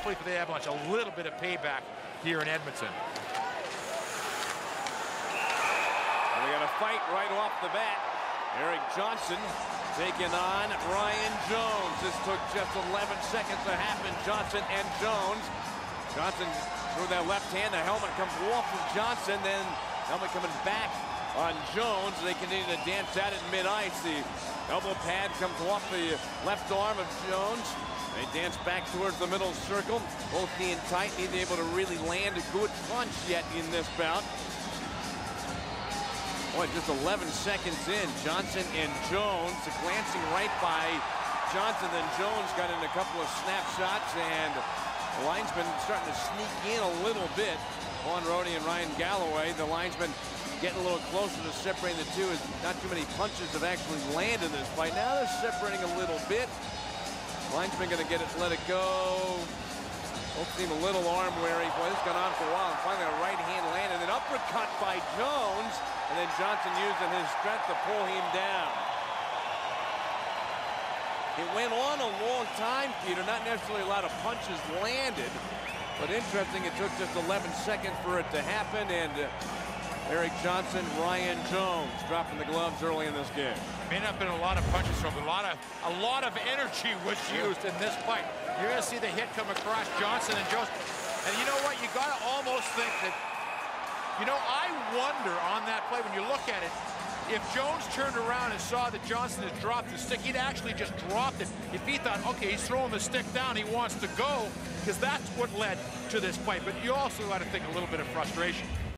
hopefully for the Avalanche, a little bit of payback here in Edmonton. And we got a fight right off the bat. Erik Johnson taking on Ryan Jones. This took just 11 seconds to happen. Johnson and Jones. Johnson threw that left hand. The helmet comes off of Johnson. Then helmet coming back on Jones. They continue to dance at it mid-ice. The elbow pad comes off the left arm of Jones. They dance back towards the middle circle. Both being tight, neither able to really land a good punch yet in this bout. Boy, just 11 seconds in, Johnson and Jones glancing right by Johnson. Then Jones got in a couple of snapshots, and the linesman starting to sneak in a little bit on Rody and Ryan Galloway. The linesman getting a little closer to separating the two not too many punches have actually landed this fight. Now they're separating a little bit. Linesman going to get it, let it go. Both seem a little arm weary. Boy, this has gone on for a while. And finally, a right hand landed. An uppercut by Jones. And then Johnson using his strength to pull him down. It went on a long time, Peter. Not necessarily a lot of punches landed. But interesting, it took just 11 seconds for it to happen. And Erik Johnson, Ryan Jones dropping the gloves early in this game. May not have been a lot of punches from a lot of a lot of energy was used in this fight. You're to see the hit come across Johnson and Jones. And you know what? You got to almost think that you know, I wonder on that play, when you look at it, if Jones turned around and saw that Johnson had dropped the stick, he'd actually just dropped it. If he thought, okay, he's throwing the stick down, he wants to go, because that's what led to this fight. But you also got to think a little bit of frustration.